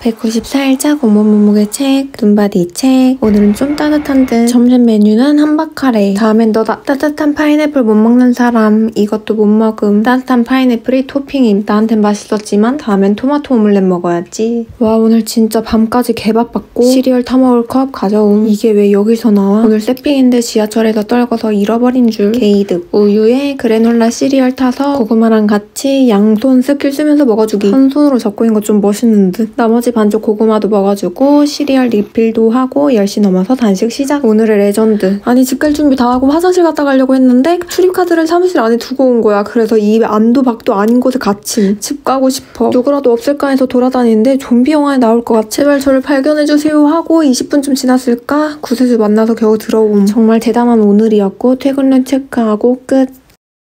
190 살짝 온몸 몸무게 책, 눈바디 책. 오늘은 좀 따뜻한 듯. 점심 메뉴는 함박카레. 다음엔 너 나, 따뜻한 파인애플 못 먹는 사람. 이것도 못 먹음. 따뜻한 파인애플이 토핑임. 나한텐 맛있었지만 다음엔 토마토 오믈렛 먹어야지. 와 오늘 진짜 밤까지 개밥 받고 시리얼 타먹을 컵 가져옴. 이게 왜 여기서 나와? 오늘 세핑인데 지하철에서 떨궈서 잃어버린 줄. 게이득. 우유에 그래놀라 시리얼 타서 고구마랑 같이 양손 스킬 쓰면서 먹어주기. 한 손으로 잡고 있는 거 좀 멋있는 듯. 나머지 반쪽 고구마도 먹어주고 시리얼 리필도 하고 10시 넘어서 단식 시작. 오늘의 레전드. 아니 집 갈 준비 다 하고 화장실 갔다 가려고 했는데 출입카드를 사무실 안에 두고 온 거야. 그래서 이 안도 밖도 아닌 곳에 갇힌. 집 가고 싶어. 누구라도 없을까 해서 돌아다니는데 좀비 영화에 나올 것 같아. 제발 저를 발견해주세요 하고 20분쯤 지났을까? 구세주 만나서 겨우 들어옴. 정말 대담한 오늘이었고 퇴근룩 체크하고 끝.